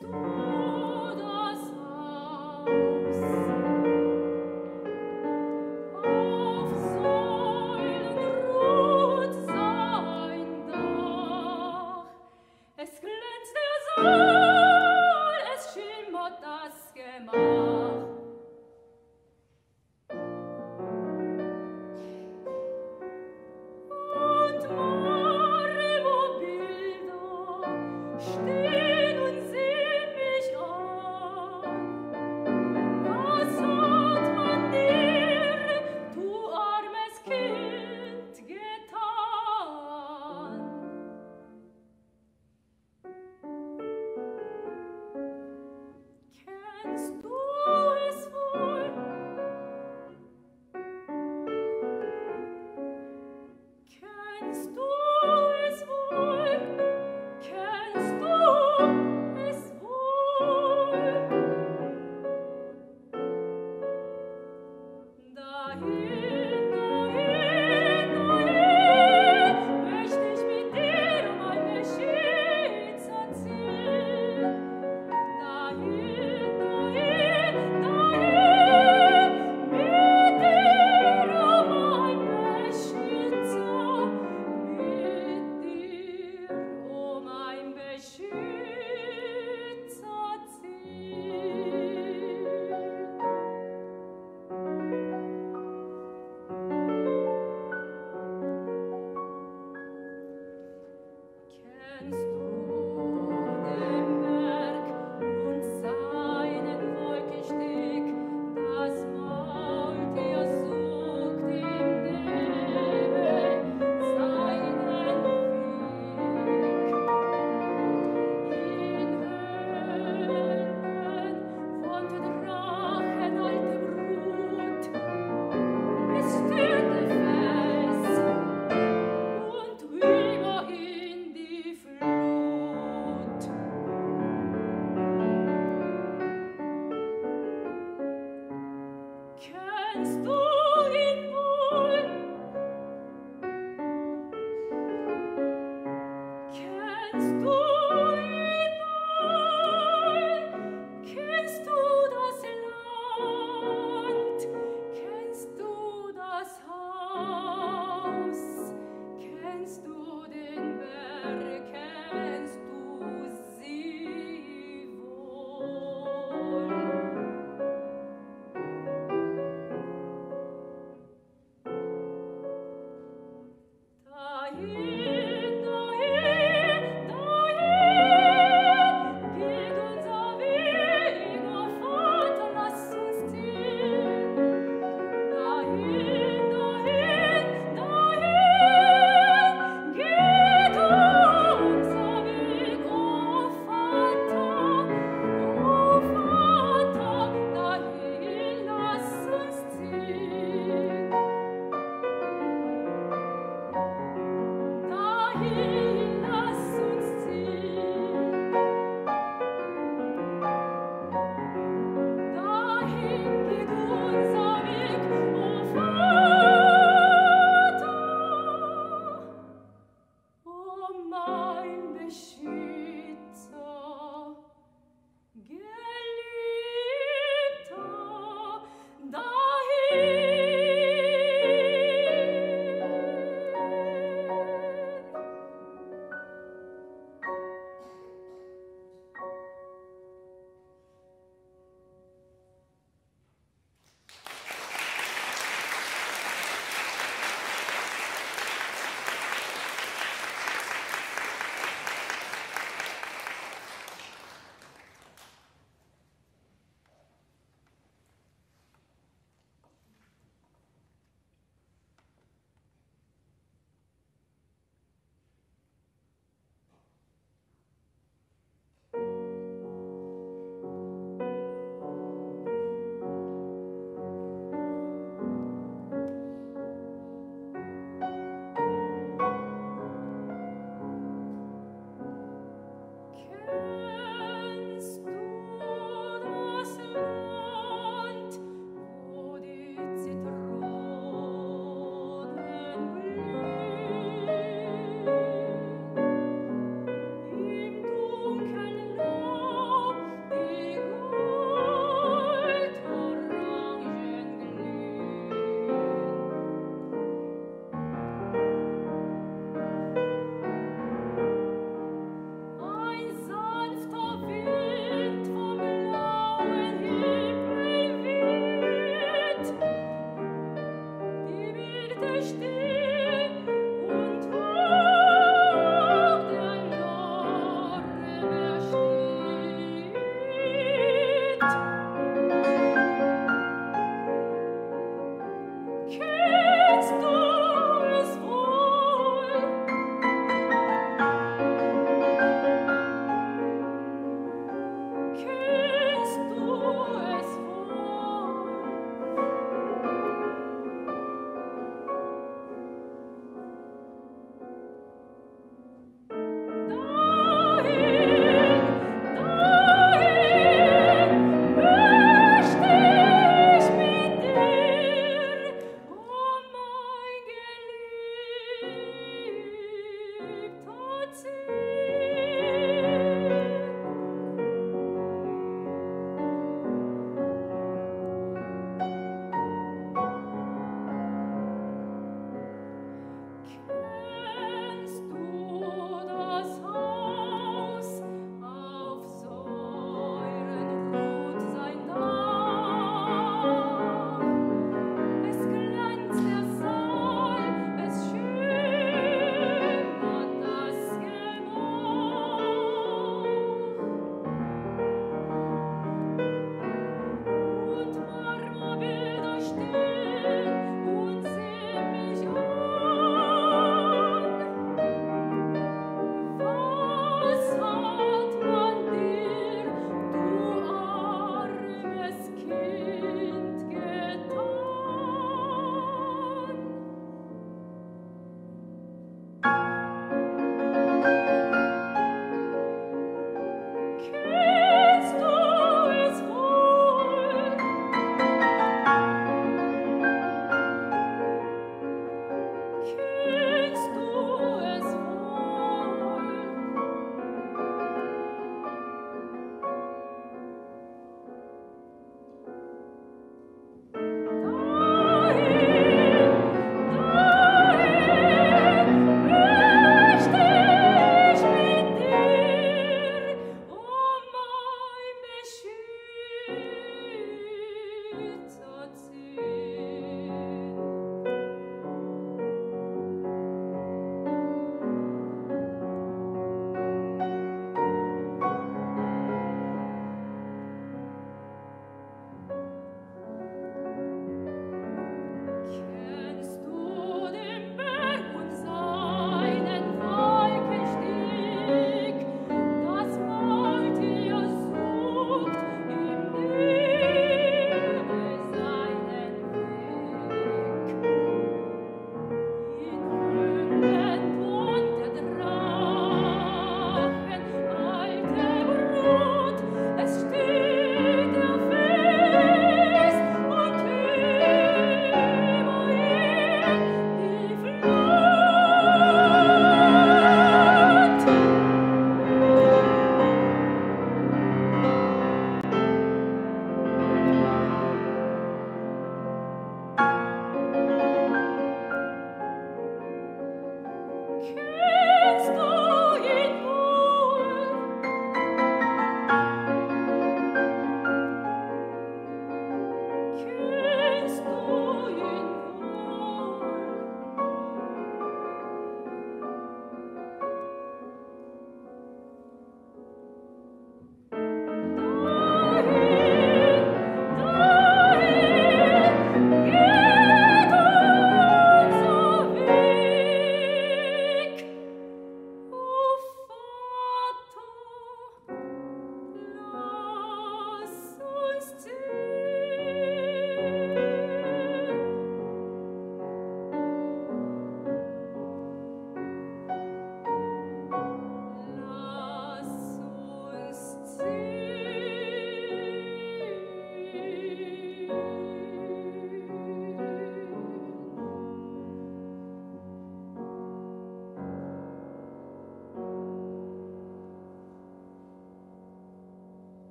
kennst